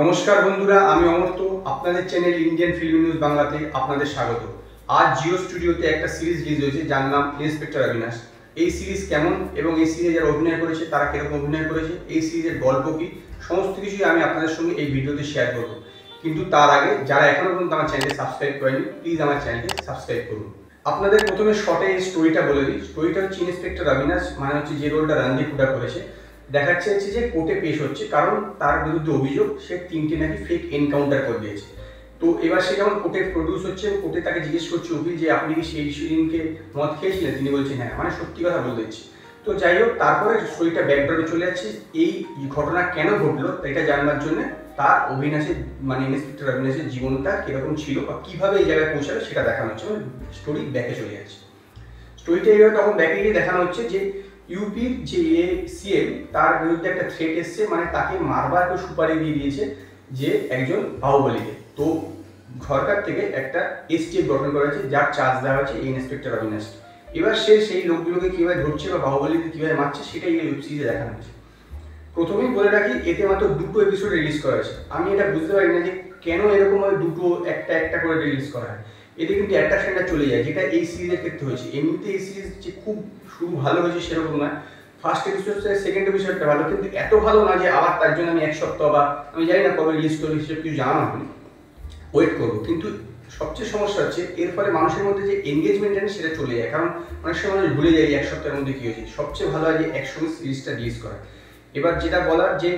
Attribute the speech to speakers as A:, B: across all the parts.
A: নমস্কার বন্ধুরা, আমি অমর্ত আপনাদের চ্যানেল ইন্ডিয়ান ফিল্ম নিউজ বাংলাতে আপনাদের স্বাগত। আজ জিও স্টুডিওতে একটা সিরিজ রিলিজ হয়েছে, যার নাম ইন্সপেক্টর অবিনাশ। এই সিরিজ কেমন এবং এই সিরিজে যারা অভিনয় করেছে, তারা কীরকম অভিনয় করেছে, এই সিরিজের গল্প কী, সমস্ত কিছুই আমি আপনাদের সঙ্গে এই ভিডিওতে শেয়ার করব। কিন্তু তার আগে, যারা এখনও পর্যন্ত আমার চ্যানেলকে সাবস্ক্রাইব করেনি প্লিজ আমার চ্যানেলকে সাবস্ক্রাইব করুন। আপনাদের প্রথমে শর্টে এই স্টোরিটা বলে দিই। স্টোরিটা হচ্ছে ইন্সপেক্টর অবিনাশ মানে হচ্ছে যে রোলটা রণদীপ হুডা করেছে দেখাচ্ছে হচ্ছে যে কোর্টে পেশ হচ্ছে, কারণ তার বিরুদ্ধে অভিযোগ, সে তিনটে নাকি ফেক এনকাউন্টার করে দিয়েছে। তো এবার সে যখন কোর্টে প্রডিউস হচ্ছে, কোর্টে তাকে জিজ্ঞেস করছে অভি যে আপনি কি সেই সেদিনকে মদ খেয়েছিলেন? তিনি বলছেন হ্যাঁ মানে সত্যি কথা বলে দিচ্ছি। তো যাই হোক, তারপরে স্টোরিটা ব্যাকগ্রাউন্ডে চলে যাচ্ছে। এই ঘটনা কেন ঘটলো, এটা জানবার জন্য তার অভিনাশের মানে ইন্সপেক্টর অভিনাশের জীবনটা কীরকম ছিল বা কীভাবে এই জায়গায় পৌঁছাবে সেটা দেখানো হচ্ছে। মানে স্টোরি ব্যাকে চলে যাচ্ছে। স্টোরিটা এইভাবে তখন ব্যাকে গিয়ে দেখানো হচ্ছে যে ইউপির যে এ সিএম তার বিরুদ্ধে একটা থ্রেট এসছে মানে তাকে মারবার একটু সুপারি দিয়ে দিয়েছে যে একজন বাহুবলীকে। তো সরকার থেকে একটা এসটিএফ গঠন করা হয়েছে, যার চার্জ দেওয়া হয়েছে এই ইন্সপেক্টর অবিনাশ এবার সে সেই লোকগুলোকে কীভাবে ধরছে বা বাহুবলীকে কীভাবে মারছে, সেটাই এই ওয়েব সিরিজে দেখানো হয়েছে। প্রথমেই বলে রাখি, এতে মাত্র দুটো এপিসোড রিলিজ করা হয়েছে। আমি এটা বুঝতে পারি না যে কেন এরকমভাবে দুটো একটা একটা করে রিলিজ করা হয়। এতে কিন্তু অ্যাট্রাকশনটা চলে যায়, যেটা এই সিরিজের ক্ষেত্রে হয়েছে। এমনিতে এই সিরিজ যে খুব শুরু ভালো হয়েছে সেরকম নয় ফার্স্ট এপিসোড সেকেন্ড এপিসোডটা ভালো, কিন্তু এত ভালো না যে আবার তার জন্য আমি এক সপ্তাহ বা আমি জানি না কবে রিলিজ করবে, সেসব কিছু জানা হয়নি। ওয়েট করব। কিন্তু সবচেয়ে সমস্যা হচ্ছে, এর ফলে মানুষের মধ্যে যে এনগেজমেন্ট আছে সেটা চলে যায়। কারণ অনেক সময় মানুষ ভুলে যায় এক সপ্তাহের মধ্যে কী হয়েছে। সবচেয়ে ভালো হয় যে একসঙ্গে সিরিজটা রিলিজ করা। এবার যেটা বলার যে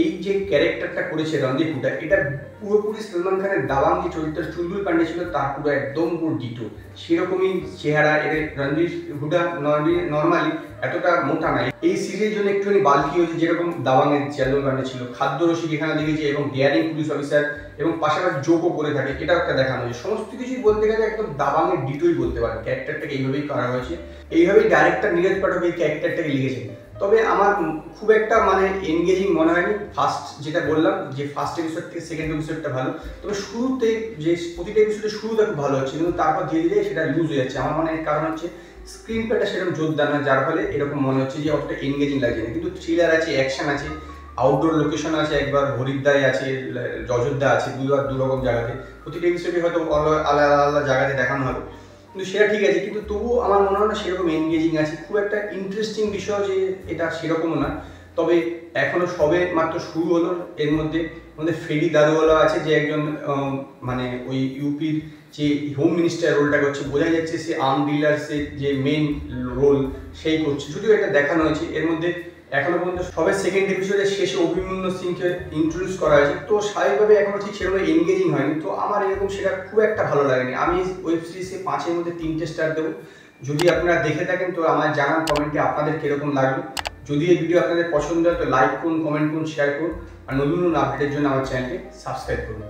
A: এই যে ক্যারেক্টারটা করেছে রণদীপ হুডা, এটা পুরোপুরি সলমান খানের দাবাং যে চরিত্র চুলবুল পান্ডে ছিল, তার পুরো একদম ডিটো। সেরকমই চেহারা, এদের রণদীপ হুডা নর্মালি, এতটা মোটা নাই। এই সিরিজের জন্য একটুখানি বালকি হয়েছে, যেরকম দাবাংয়ের চেয়ারম্যান পান্ডে ছিল। খাদ্য রসিক এখানে দেখেছি, এবং ডিয়ারিং পুলিশ অফিসার, এবং পাশাপাশি যোগও করে থাকে, এটাও একটা দেখানো হয়েছে। সমস্ত কিছুই বলতে গেলে একদম দাবাংয়ের ডিটোই বলতে পারেন। ক্যারেক্টারটাকে এইভাবেই করা হয়েছে। এইভাবেই ডাইরেক্টর নীরজ পাঠক এই ক্যারেক্টারটাকে লিখেছেন। তবে আমার খুব একটা মানে এনগেজিং মনে হয়নি। ফার্স্ট যেটা বললাম, যে ফার্স্ট এপিসোড থেকে সেকেন্ড এপিসোডটা ভালো। তবে শুরুতে যে প্রতিটা এপিসোডে শুরুটা খুব ভালো হচ্ছে, কিন্তু তারপর ধীরে ধীরে সেটা লুজ হয়ে যাচ্ছে। আমার মনে হয় কারণ হচ্ছে স্ক্রিন প্লেটা সেরকম জোরদার না, যার ফলে এরকম মনে হচ্ছে যে অতটা এনগেজিং লাগছে না। কিন্তু থ্রিলার আছে অ্যাকশন আছে আউটডোর লোকেশন আছে একবার হরিদ্দায় আছে অযোধ্যা আছে দুবার দু রকম জায়গাতে। প্রতিটা এপিসোডে হয়তো আলাদা আলাদা জায়গাতে দেখানো হবে। কিন্তু সেটা ঠিক আছে, কিন্তু তবুও আমার মনে হয় না সেরকম এনগেজিং আছে। খুব একটা ইন্টারেস্টিং বিষয় যে এটা সেরকমও না। তবে এখনও সবে মাত্র শুরু হলো। এর মধ্যে মধ্যে ফেরি দাদুওয়ালা আছে, যে একজন মানে ওই ইউপির যে হোম মিনিস্টার রোলটা করছে, বোঝা যাচ্ছে সে আর্ম ডিলার্সের যে মেন রোল সেই করছে। যদিও এটা দেখানো হয়েছে, এর মধ্যে এখনও পর্যন্ত সবে সেকেন্ড এপিসোডের শেষে অভিমন্যু সিংকে ইন্ট্রোডিউস করা হয়েছে। তো স্বাভাবিকভাবে এখনও ঠিক সেরকম এনগেজিং হয়নি। তো আমার এরকম সেটা খুব একটা ভালো লাগেনি। আমি ওয়েব সিরিজে পাঁচের মধ্যে তিনটে স্টার দেবো। যদি আপনারা দেখে থাকেন, তো আমার জানান কমেন্টে আপনাদের কীরকম লাগল। যদি এই ভিডিও আপনাদের পছন্দ হয়, তো লাইক করুন কমেন্ট করুন শেয়ার করুন, আর নতুন নতুন আপডেটের জন্য আমার চ্যানেলকে সাবস্ক্রাইব করুন।